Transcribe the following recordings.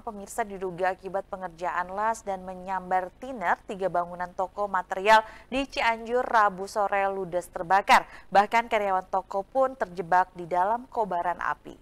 Pemirsa diduga akibat pengerjaan las dan menyambar tiner, tiga bangunan toko material di Cianjur Rabu sore ludes terbakar. Bahkan karyawan toko pun terjebak di dalam kobaran api.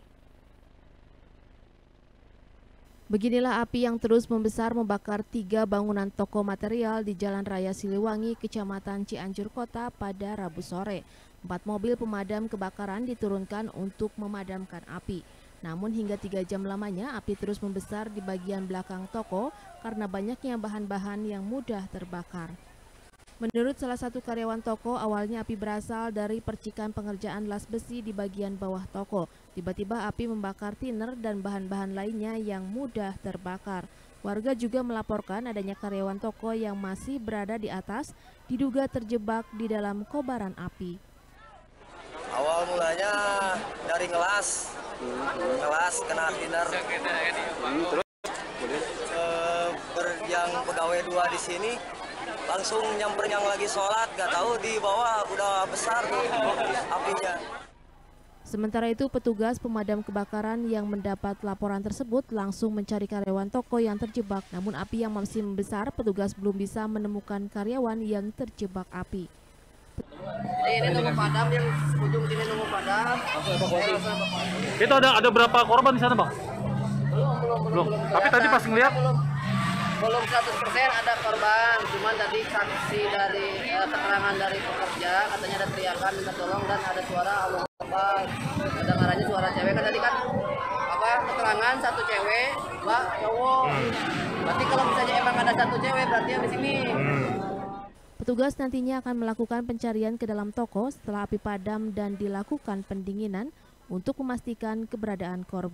Beginilah api yang terus membesar membakar tiga bangunan toko material di Jalan Raya Siliwangi, Kecamatan Cianjur Kota pada Rabu sore. Empat mobil pemadam kebakaran diturunkan untuk memadamkan api. Namun hingga tiga jam lamanya api terus membesar di bagian belakang toko karena banyaknya bahan-bahan yang mudah terbakar. Menurut salah satu karyawan toko, awalnya api berasal dari percikan pengerjaan las besi di bagian bawah toko. Tiba-tiba api membakar tiner dan bahan-bahan lainnya yang mudah terbakar. Warga juga melaporkan adanya karyawan toko yang masih berada di atas diduga terjebak di dalam kobaran api. Awal mulanya dari ngelas, ngelas kena tiner. Hmm, terus uh, yang pegawai dua di sini langsung nyamper yang lagi sholat, gak tahu di bawah udah besar apinya. Sementara itu, petugas pemadam kebakaran yang mendapat laporan tersebut langsung mencari karyawan toko yang terjebak. Namun api yang masih membesar, petugas belum bisa menemukan karyawan yang terjebak api. Jadi ini nunggu padam yang ujung sini nunggu padam. Itu ada ada berapa korban di sana, Bang? Belum, belum, belum. Belum. Tapi tadi pas ngeliat belum, belum 100% ada korban. Cuman tadi saksi dari eh, keterangan dari pekerja katanya ada teriakan minta tolong dan ada suara Allah Akbar. Kedengarannya suara cewek kan tadi kan apa keterangan satu cewek, dua cowok. Berarti kalau misalnya emang ada satu cewek berarti yang di sini. Petugas nantinya akan melakukan pencarian ke dalam toko setelah api padam dan dilakukan pendinginan untuk memastikan keberadaan korban.